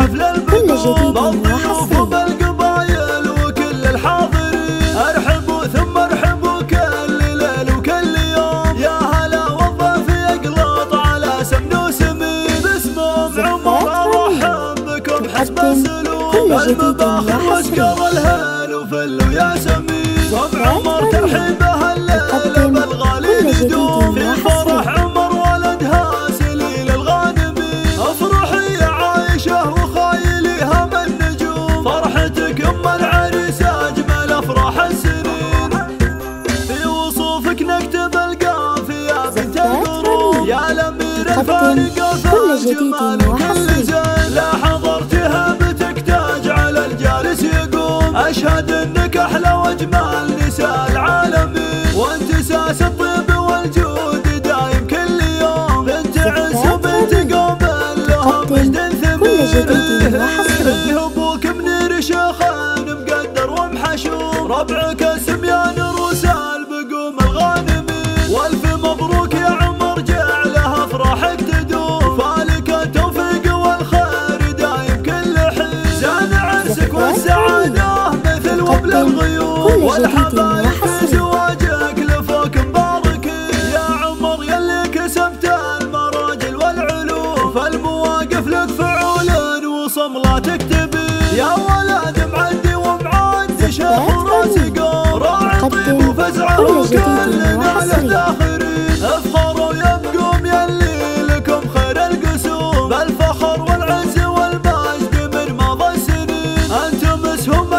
حفل البدور مضيوف بالقبايل وكل الحاضرين ارحبوا ثم ارحبوا كل ليل وكل يوم يا هلا والضيف يقلط على سمن وسمين باسمهم عمر ارحب بكم حسب السلوك المباخر واشكر الهل وفل ويا سمين صب عمر ترحيبه الفارقه فالجمال وكل زين. لا حضرتها بتكتاج على الجالس يقوم. أشهد أنك أحلى وأجمل نساء العالمين وانت ساس الطيب والجود دايم كل يوم. بنت عز وبنت قوم لهم مجد ثمين أبوك منير شيخان مقدر ومحشوم ربعك مثل وبل الغيوم والحبايب زواجك لفوك مباركين يا عمر يلي كسبت المراجل والعلوم فالمواقف لك فعول وصملة تكتبي يا ولد معدي ومعدي شيخ وراسي قوم راعي طيب وفزعه وكلنا يلي لكم خير القسوم. بالفخر والعز والمجد من مضى السنين. أنتم اسهم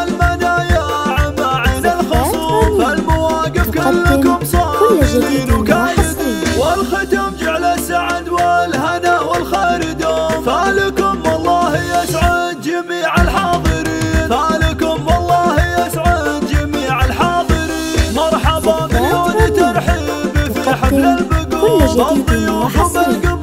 كلكم صاملين وكايدين والختم جعل السعد والهنا والخير دوم فالكم والله يسعد جميع الحاضرين. فالكم والله يسعد جميع الحاضرين. مرحبا مليون ترحيب في حفل البقوم الضيوف بالقبايل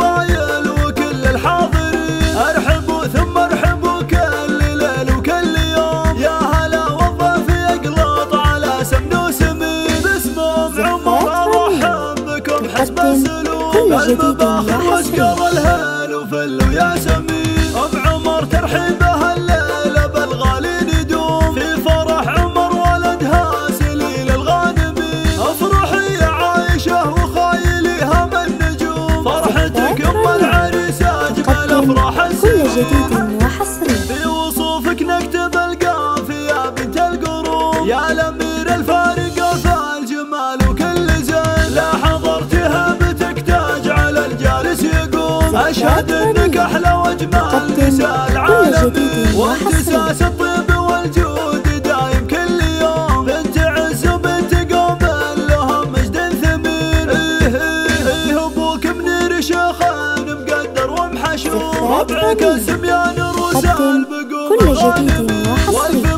حسب السلوك المباخر واشكر الهل وفل ويا سمين. ام عمر ترحيبه الليلة بالغالي ندوم. في فرح عمر ولدها سليل الغانمين افرحي يا عايشة وخايليها من نجوم فرحتك أم العريس أجمل أفراح كل جديد السنين أشهد إنك أحلى وأجمل نساء العالمين وأنت ساس الطيب والجود دايم كل يوم. بنت عز وبنت قوم لهم مجد ثمين. إيه إيه أبوك منير شيخان مقدر ومحشوم. ربعك سميان روسال بقوم كل جديد الغانمين. وحصري.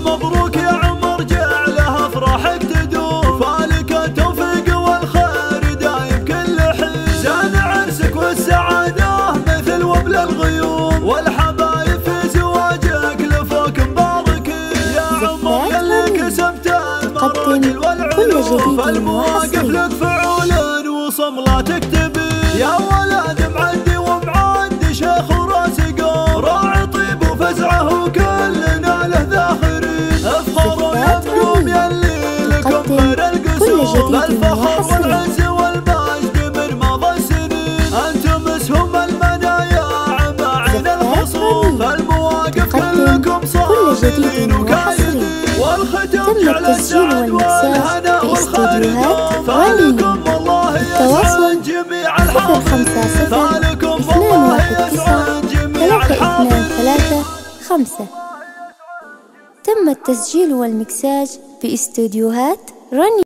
فالمواقف لك فعول وصملة تكتبي يا ولد معدي ومعدي شيخ وراسي قوم راعي طيب وفزعه وكلنا له ذاخرين افخروا يا بقوم يلي لكم خير القسوم بالفخر والعز والمجد من مضى السنين أنتم اسهم المنايا عماعين الخصوم. فالمواقف كلكم صاملين وكايدين والختم التسجيل السعد والخير استديوهات صفر خمسة صفر فالكم اثنان والله واحد تسعة يسعد جميع ثلاثة اثنان الحاضرين ثلاثة خمسة. تم التسجيل والمكساج في استوديوهات رانيا